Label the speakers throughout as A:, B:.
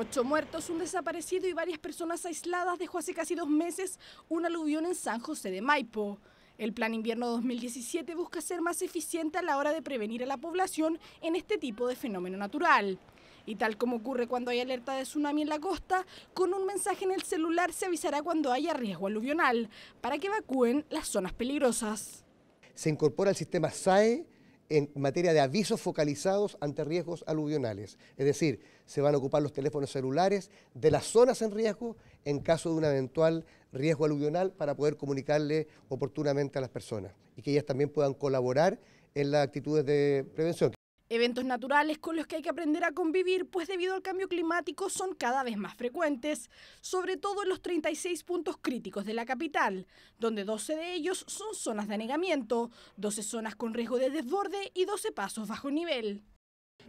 A: Ocho muertos, un desaparecido y varias personas aisladas dejó hace casi dos meses un aluvión en San José de Maipo. El Plan Invierno 2017 busca ser más eficiente a la hora de prevenir a la población en este tipo de fenómeno natural. Y tal como ocurre cuando hay alerta de tsunami en la costa, con un mensaje en el celular se avisará cuando haya riesgo aluvional, para que evacúen las zonas peligrosas.
B: Se incorpora el sistema SAE en materia de avisos focalizados ante riesgos aluvionales. Es decir, se van a ocupar los teléfonos celulares de las zonas en riesgo en caso de un eventual riesgo aluvional para poder comunicarle oportunamente a las personas y que ellas también puedan colaborar en las actitudes de prevención.
A: Eventos naturales con los que hay que aprender a convivir, pues debido al cambio climático son cada vez más frecuentes, sobre todo en los 36 puntos críticos de la capital, donde 12 de ellos son zonas de anegamiento, 12 zonas con riesgo de desborde y 12 pasos bajo nivel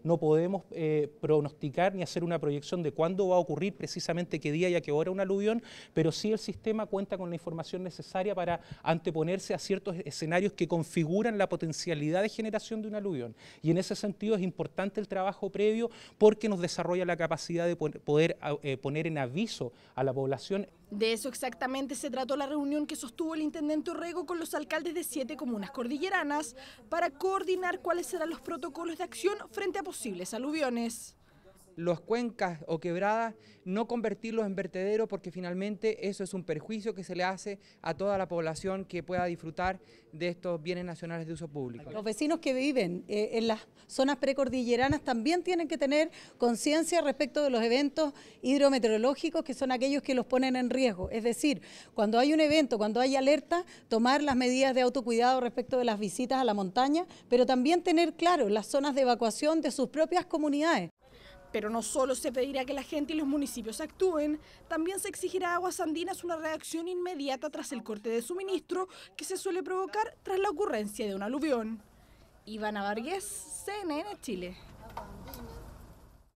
C: no podemos eh, pronosticar ni hacer una proyección de cuándo va a ocurrir precisamente qué día y a qué hora un aluvión, pero sí el sistema cuenta con la información necesaria para anteponerse a ciertos escenarios que configuran la potencialidad de generación de un aluvión. Y en ese sentido es importante el trabajo previo porque nos desarrolla la capacidad de poder eh, poner en aviso a la población
A: de eso exactamente se trató la reunión que sostuvo el intendente Orrego con los alcaldes de siete comunas cordilleranas para coordinar cuáles serán los protocolos de acción frente a posibles aluviones
D: los cuencas o quebradas, no convertirlos en vertederos porque finalmente eso es un perjuicio que se le hace a toda la población que pueda disfrutar de estos bienes nacionales de uso público.
E: Los vecinos que viven eh, en las zonas precordilleranas también tienen que tener conciencia respecto de los eventos hidrometeorológicos que son aquellos que los ponen en riesgo. Es decir, cuando hay un evento, cuando hay alerta, tomar las medidas de autocuidado respecto de las visitas a la montaña, pero también tener claro las zonas de evacuación de sus propias comunidades.
A: Pero no solo se pedirá que la gente y los municipios actúen, también se exigirá a Aguas Andinas una reacción inmediata tras el corte de suministro que se suele provocar tras la ocurrencia de un aluvión. Ivana Vargas, CNN Chile.